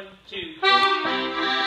One, two, three.